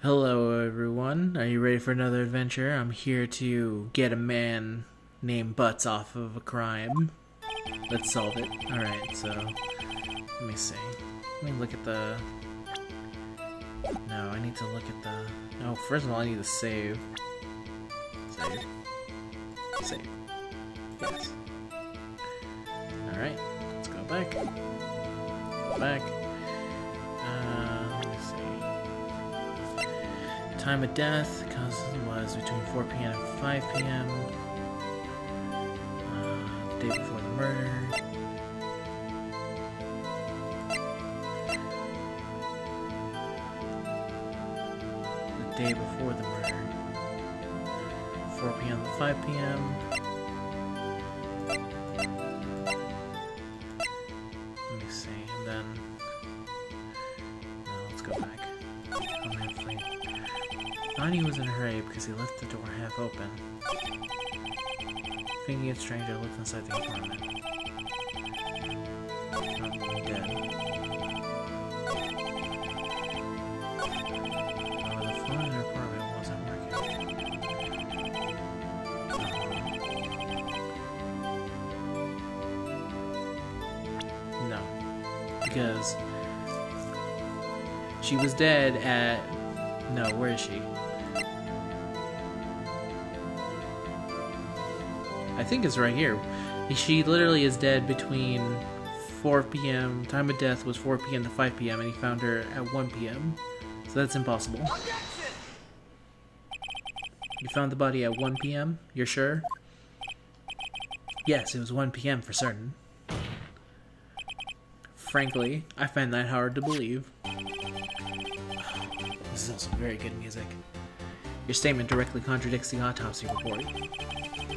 Hello, everyone. Are you ready for another adventure? I'm here to get a man named Butz off of a crime. Let's solve it. Alright, so. Let me see. Let me look at the. No, I need to look at the. No, first of all, I need to save. Save. Save. Yes. Alright, let's go back. Go back. Uh. Time of death was between 4 p.m. and 5 p.m. Uh, the day before the murder. The day before the murder. 4 p.m. to 5 p.m. because he left the door half open. Thinking it's strange, I looked inside the apartment. Dead. The phone in apartment wasn't working. No. Because she was dead at. No, where is she? Think it's right here. She literally is dead between 4 p.m. Time of death was 4 p.m. to 5 p.m. and he found her at 1 p.m. So that's impossible. You found the body at 1 p.m.? You're sure? Yes, it was 1 p.m. for certain. Frankly, I find that hard to believe. This is also very good music. Your statement directly contradicts the autopsy report.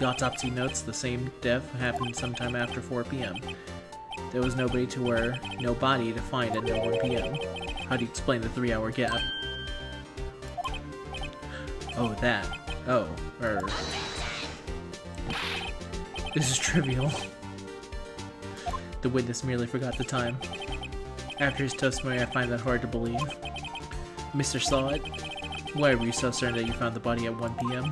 Autopsy notes the same death happened sometime after 4 p.m. There was nobody to where no body to find at no 1 p.m. How do you explain the three hour gap? Oh, that. Oh, er. This is trivial. The witness merely forgot the time. After his testimony, I find that hard to believe. Mr. Sawit. Why were you so certain that you found the body at 1 p.m.?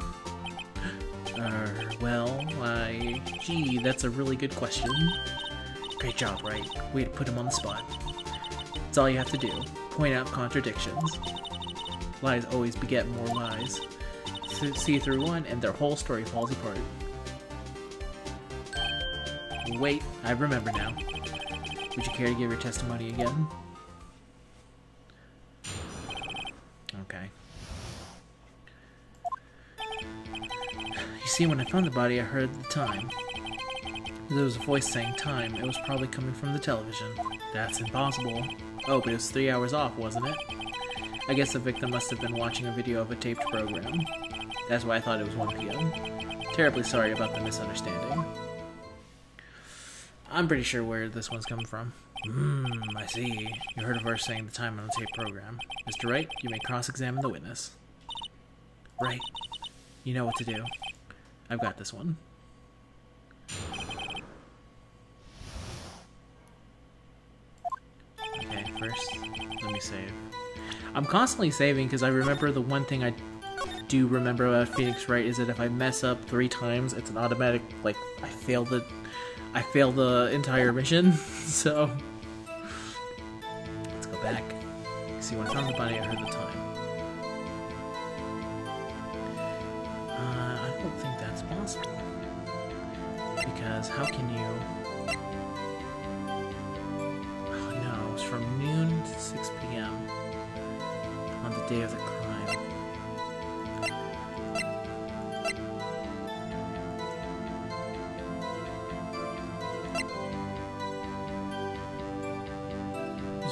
Er, well, I. Gee, that's a really good question. Great job, right? Way to put him on the spot. It's all you have to do. Point out contradictions. Lies always beget more lies. See through one, and their whole story falls apart. Wait, I remember now. Would you care to give your testimony again? See, when I found the body, I heard the time. There was a voice saying time. It was probably coming from the television. That's impossible. Oh, but it was three hours off, wasn't it? I guess the victim must have been watching a video of a taped program. That's why I thought it was 1 p.m. Terribly sorry about the misunderstanding. I'm pretty sure where this one's coming from. Mmm, I see. You heard of her saying the time on the tape program. Mr. Wright, you may cross-examine the witness. Right. You know what to do. I've got this one. Okay, first, let me save. I'm constantly saving because I remember the one thing I do remember about Phoenix Wright is that if I mess up three times, it's an automatic, like, I fail the, I fail the entire mission, so... Let's go back. See, when I found the body, I heard the time. Uh, don't think that's possible. Because how can you... Oh, no, it's from noon to 6 p.m. on the day of the crime.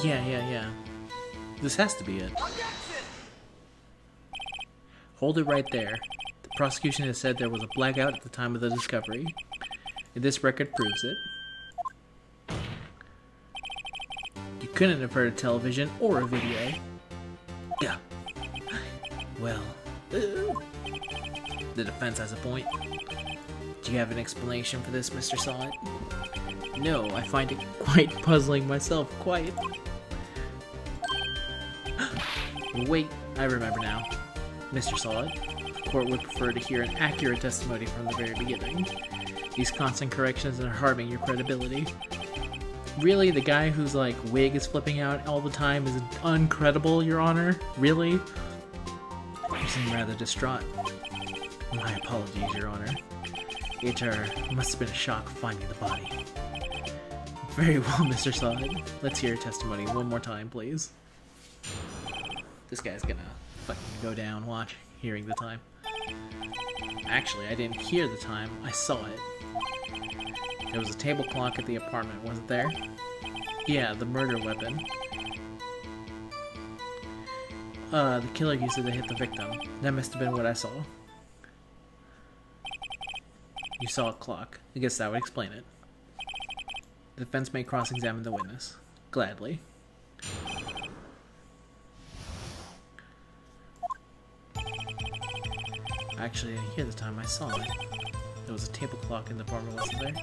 Yeah, yeah, yeah. This has to be it. Hold it right there. The prosecution has said there was a blackout at the time of the discovery. This record proves it. You couldn't have heard a television or a video. Yeah. Well, uh, the defense has a point. Do you have an explanation for this, Mr. Sod? No, I find it quite puzzling myself, quite. Wait, I remember now. Mr. Solid, court would prefer to hear an accurate testimony from the very beginning. These constant corrections are harming your credibility. Really, the guy whose like wig is flipping out all the time is uncredible, Your Honor? Really? You seem rather distraught. My apologies, Your Honor. It uh, must have been a shock finding the body. Very well, Mr. Solid. Let's hear your testimony one more time, please. This guy's gonna fucking go down, watch, hearing the time. Actually, I didn't hear the time, I saw it. There was a table clock at the apartment, wasn't there? Yeah, the murder weapon. Uh, the killer used it to hit the victim. That must have been what I saw. You saw a clock. I guess that would explain it. The defense may cross-examine the witness. Gladly. Actually, hear the time I saw it. There was a table clock in the apartment, wasn't there?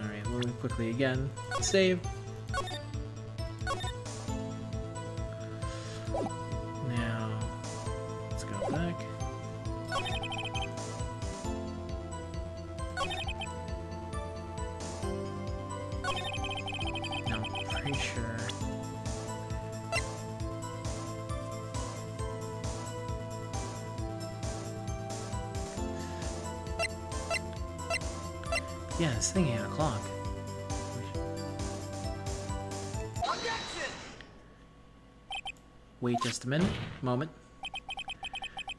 Alright, moving quickly again. Save. Now, let's go back. Now, I'm pretty sure. Yeah, this thing ain't a clock. Wait just a minute. Moment.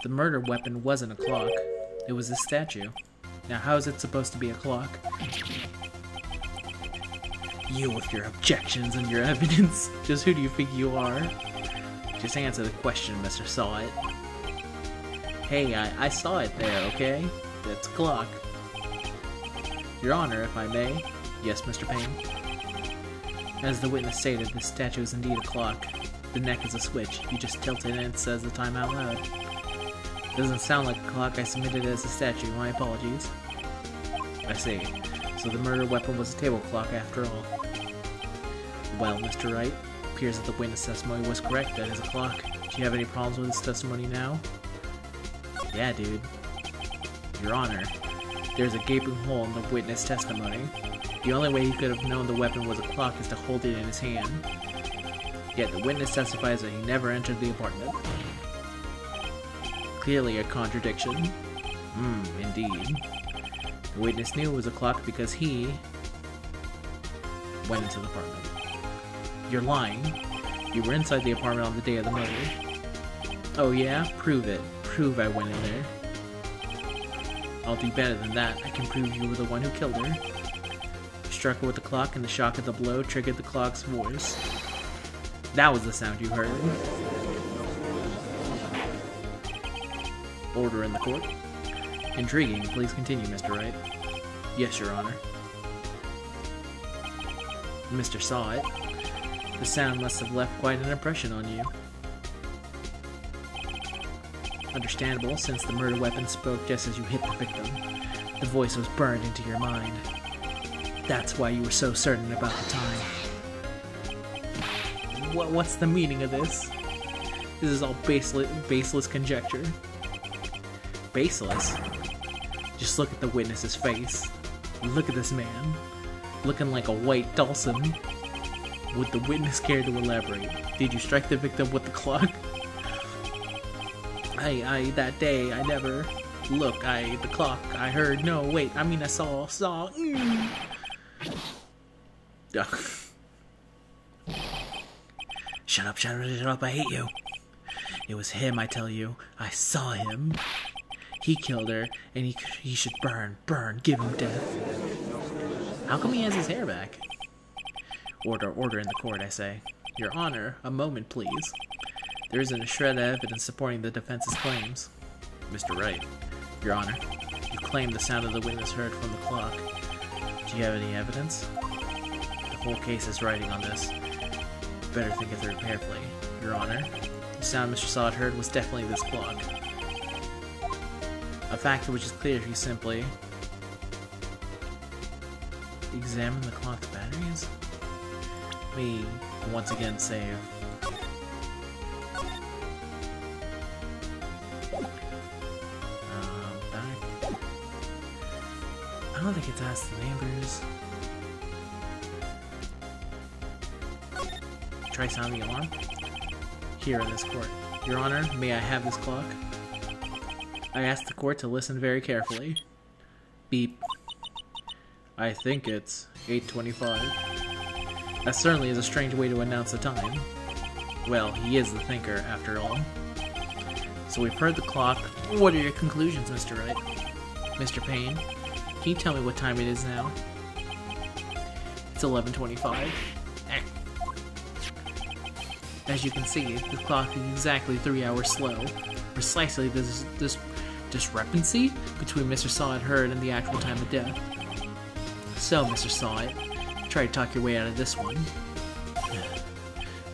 The murder weapon wasn't a clock. It was a statue. Now how is it supposed to be a clock? You with your objections and your evidence. Just who do you think you are? Just answer the question, Mr. Sawit. Hey, I, I saw it there, okay? That's a clock. Your Honor, if I may. Yes, Mr. Payne. As the witness stated, this statue is indeed a clock. The neck is a switch. You just tilt it and it says the time out loud. Doesn't sound like a clock. I submitted it as a statue. My apologies. I see. So the murder weapon was a table clock after all. Well, Mr. Wright, appears that the witness testimony was correct. That is a clock. Do you have any problems with this testimony now? Yeah, dude. Your Honor, there's a gaping hole in the witness testimony. The only way he could have known the weapon was a clock is to hold it in his hand. Yet the witness testifies that he never entered the apartment. Clearly a contradiction. Hmm, indeed. The witness knew it was a clock because he went into the apartment. You're lying. You were inside the apartment on the day of the murder. Oh yeah? Prove it. Prove I went in there. I'll do better than that. I can prove you were the one who killed her. Struck her with the clock, and the shock of the blow triggered the clock's voice. That was the sound you heard. Order in the court. Intriguing. Please continue, Mr. Wright. Yes, Your Honor. Mr. Sawit. The sound must have left quite an impression on you. Understandable, since the murder weapon spoke just as you hit the victim. The voice was burned into your mind. That's why you were so certain about the time. What, what's the meaning of this? This is all baseless, baseless conjecture. Baseless? Just look at the witness's face. Look at this man. Looking like a white Dawson. Would the witness care to elaborate? Did you strike the victim with the clock? I, I, that day, I never. Look, I, the clock, I heard. No, wait, I mean, I saw, saw. Mm. shut up, shut up, shut up, I hate you. It was him, I tell you. I saw him. He killed her, and he, he should burn, burn, give him death. How come he has his hair back? Order, order in the court, I say. Your Honor, a moment, please. There isn't a shred of evidence supporting the defense's claims. Mr. Wright, Your Honor, you claim the sound of the witness heard from the clock. Do you have any evidence? The whole case is riding on this. Better think it through carefully. Your Honor, the sound Mr. Sod heard was definitely this clock. A fact which is clear if you simply examine the clock's batteries. me once again save. Don't think it's asked the neighbors. Try sounding the alarm. Here in this court. Your Honor, may I have this clock? I ask the court to listen very carefully. Beep. I think it's 8.25. That certainly is a strange way to announce the time. Well, he is the thinker, after all. So we've heard the clock. What are your conclusions, Mr. Wright? Mr. Payne, can you tell me what time it is now? It's 11.25. Eh. As you can see, the clock is exactly three hours slow. Precisely this, this discrepancy between Mr. Sawit heard and the actual time of death. So, Mr. Sawit, try to talk your way out of this one.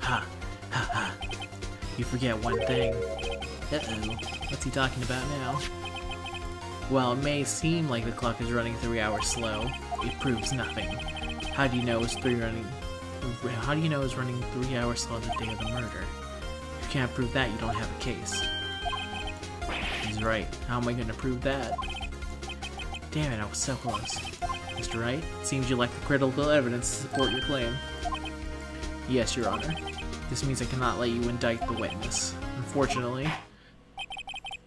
ha, ha, ha. You forget one thing. Uh-oh, what's he talking about now? While it may seem like the clock is running three hours slow, it proves nothing. How do you know it's three running? How do you know it's running three hours slow on the day of the murder? If you can't prove that, you don't have a case. He's right. How am I going to prove that? Damn it, I was so close. Mr. Wright, it seems you lack the critical evidence to support your claim. Yes, Your Honor. This means I cannot let you indict the witness. Unfortunately,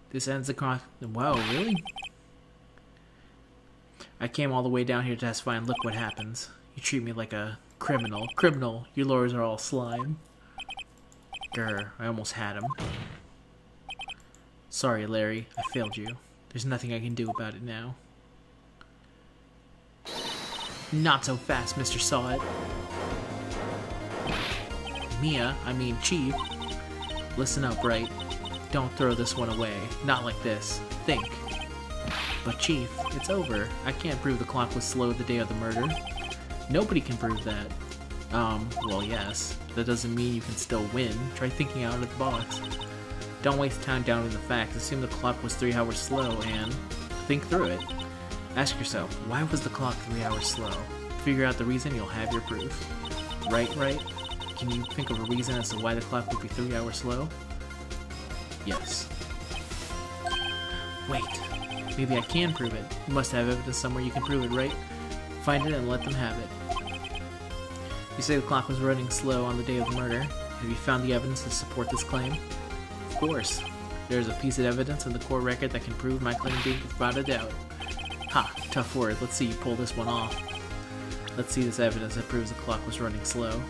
this ends the con- Wow, really? I came all the way down here to testify and look what happens. You treat me like a criminal. Criminal, your lawyers are all slime. Grr, I almost had him. Sorry, Larry, I failed you. There's nothing I can do about it now. Not so fast, Mr. Sawit. Mia, I mean Chief. Listen up, right? Don't throw this one away. Not like this. Think. But Chief, it's over. I can't prove the clock was slow the day of the murder. Nobody can prove that. Um, well yes. That doesn't mean you can still win. Try thinking out of the box. Don't waste time doubting the facts. Assume the clock was three hours slow and think through it. Ask yourself, why was the clock three hours slow? Figure out the reason, you'll have your proof. Right, right? Can you think of a reason as to why the clock would be three hours slow? Yes. Wait, maybe I can prove it. You must have evidence somewhere you can prove it, right? Find it and let them have it. You say the clock was running slow on the day of the murder. Have you found the evidence to support this claim? Of course. There is a piece of evidence in the court record that can prove my claim being without a doubt. Ha, tough word. Let's see you pull this one off. Let's see this evidence that proves the clock was running slow.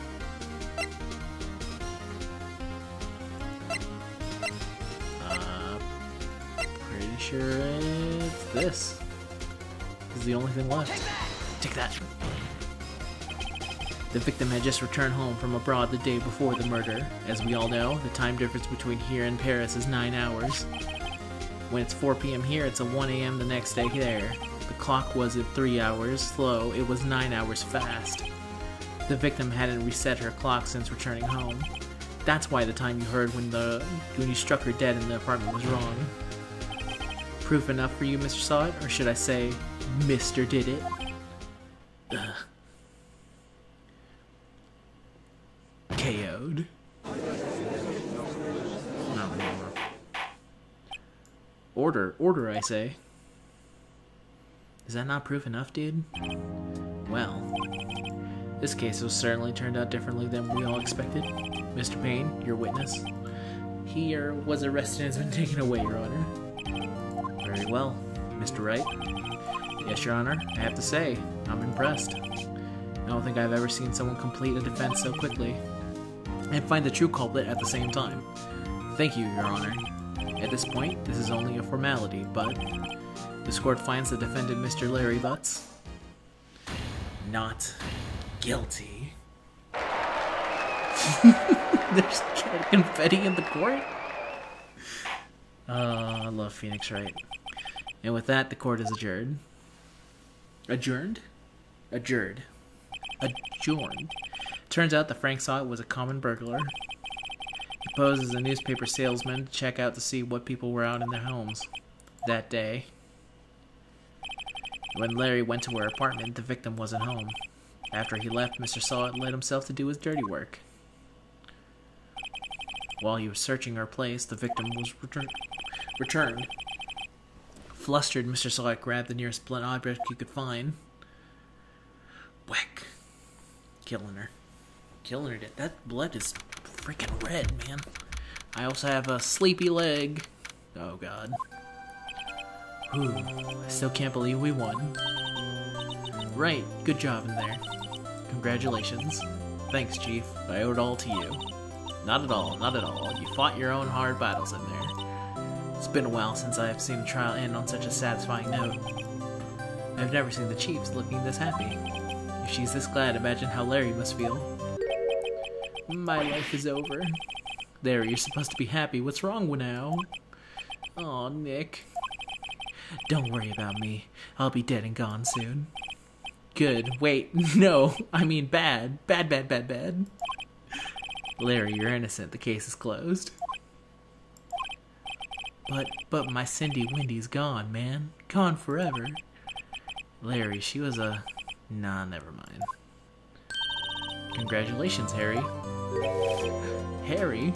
Uh, pretty sure this. This is the only thing left. Take that. The victim had just returned home from abroad the day before the murder. As we all know, the time difference between here and Paris is 9 hours. When it's 4 p.m. here, it's a 1 a.m. the next day there. The clock wasn't 3 hours slow, it was 9 hours fast. The victim hadn't reset her clock since returning home. That's why the time you heard when the when you struck her dead in the apartment was wrong. Proof enough for you, Mr. Sawit, or should I say, Mr. Did It? Ugh. KO'd. No, no. Order, order, I say. Is that not proof enough, dude? Well, this case was certainly turned out differently than we all expected. Mr. Payne, your witness. He uh, was arrested and has been taken away, Your Honor. Very well. Mr. Wright? Yes, Your Honor. I have to say, I'm impressed. I don't think I've ever seen someone complete a defense so quickly. And find the true culprit at the same time. Thank you, Your Honor. At this point, this is only a formality, but this court finds the defendant, Mr. Larry Butz, not guilty. There's confetti in the court? Oh, I love Phoenix Wright. And with that, the court is adjourned. Adjourned? Adjourned. Adjourned. Turns out that Frank Sawit was a common burglar. He posed as a newspaper salesman to check out to see what people were out in their homes that day. When Larry went to her apartment, the victim wasn't home. After he left, Mr. Sawit let himself to do his dirty work. While he was searching her place, the victim was return- returned. Flustered, Mr. Sawit grabbed the nearest blunt object he could find. Whack. Killing her. Killing her. That blood is freaking red, man. I also have a sleepy leg. Oh, God. Whew. I still can't believe we won. Right. Good job in there. Congratulations. Thanks, Chief. I owe it all to you. Not at all, not at all. You fought your own hard battles in there. It's been a while since I have seen a trial end on such a satisfying note. I've never seen the Chiefs looking this happy. If she's this glad, imagine how Larry must feel. My life is over. There, you're supposed to be happy. What's wrong now? Aw, Nick. Don't worry about me. I'll be dead and gone soon. Good. Wait, no. I mean bad. Bad, bad, bad, bad. Larry, you're innocent. The case is closed. But, but my Cindy Wendy's gone, man. Gone forever. Larry, she was a... Nah, never mind. Congratulations, Harry. Harry?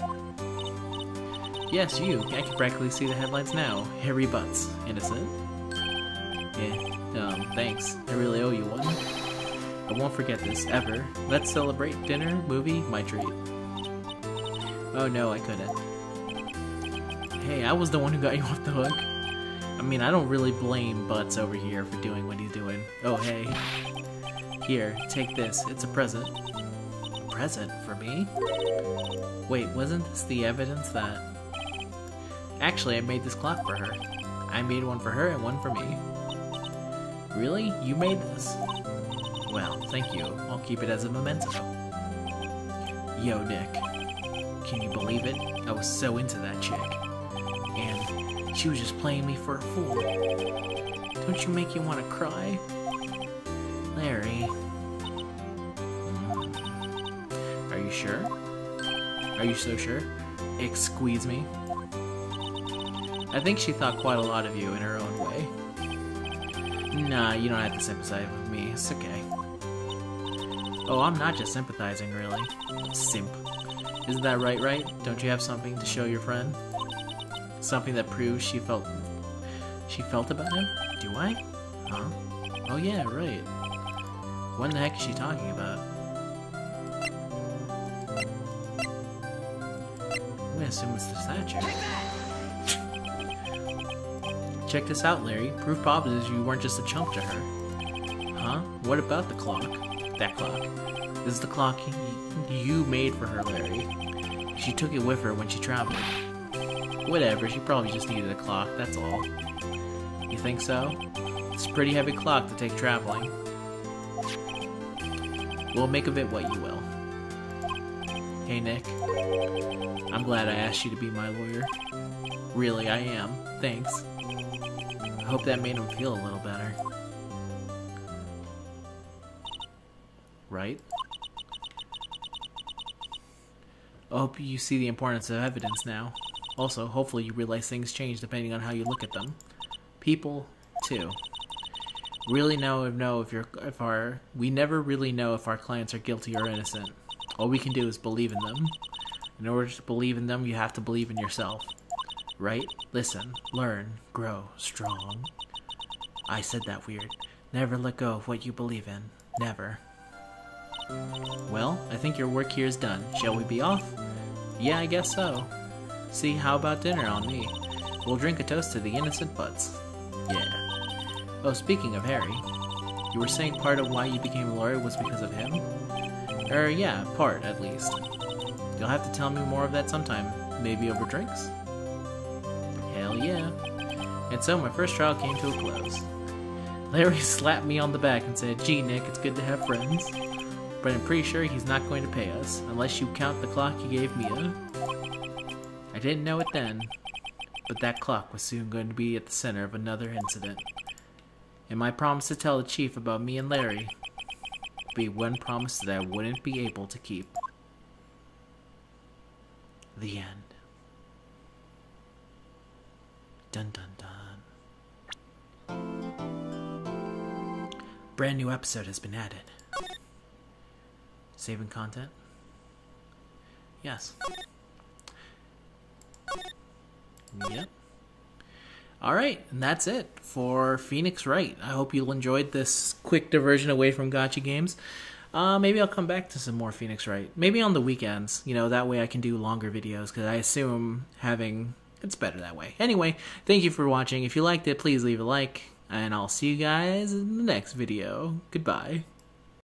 Yes, you. I can practically see the headlines now. Harry Butz. Innocent. Yeah, um, thanks. I really owe you one. I won't forget this, ever. Let's celebrate dinner, movie, my treat. Oh no, I couldn't. Hey, I was the one who got you off the hook. I mean, I don't really blame Butz over here for doing what he's doing. Oh, hey. Here, take this. It's a present. A present for me? Wait, wasn't this the evidence that... Actually, I made this clock for her. I made one for her and one for me. Really? You made this? Well, thank you. I'll keep it as a memento. Yo, Nick. Can you believe it? I was so into that chick. She was just playing me for a fool. Don't you make you want to cry? Larry. Are you sure? Are you so sure? Excuse me. I think she thought quite a lot of you in her own way. Nah, you don't have to sympathize with me. It's okay. Oh, I'm not just sympathizing, really. Simp. Isn't that right, right? Don't you have something to show your friend? Something that proves she felt... She felt about him? Do I? Huh? Oh yeah, right. What the heck is she talking about? I'm gonna assume it's the statue. Check this out, Larry. Proof positive you weren't just a chump to her. Huh? What about the clock? That clock. This is the clock you made for her, Larry. She took it with her when she traveled. Whatever, she probably just needed a clock, that's all. You think so? It's a pretty heavy clock to take traveling. We'll make of it what you will. Hey, Nick. I'm glad I asked you to be my lawyer. Really, I am. Thanks. I hope that made him feel a little better. Right? I hope you see the importance of evidence now. Also, hopefully you realize things change depending on how you look at them. People, too. Really know know if you're if our we never really know if our clients are guilty or innocent. All we can do is believe in them. In order to believe in them, you have to believe in yourself. Right? Listen, learn, grow, strong. I said that weird. Never let go of what you believe in. Never. Well, I think your work here is done. Shall we be off? Yeah, I guess so. See, how about dinner on me? We'll drink a toast to the innocent Butz. Yeah. Oh, speaking of Harry, you were saying part of why you became a lawyer was because of him? Er, yeah, part, at least. You'll have to tell me more of that sometime. Maybe over drinks? Hell yeah. And so my first trial came to a close. Larry slapped me on the back and said, Gee, Nick, it's good to have friends. But I'm pretty sure he's not going to pay us, unless you count the clock he gave Mia. I didn't know it then, but that clock was soon going to be at the center of another incident. And my promise to tell the chief about me and Larry would be one promise that I wouldn't be able to keep. The end. Dun dun dun. Brand new episode has been added. Saving content? Yes. Yep. Alright, and that's it for Phoenix Wright. I hope you enjoyed this quick diversion away from gotcha games. Uh, maybe I'll come back to some more Phoenix Wright. Maybe on the weekends. You know, that way I can do longer videos because I assume having it's better that way. Anyway, thank you for watching. If you liked it, please leave a like, and I'll see you guys in the next video. Goodbye.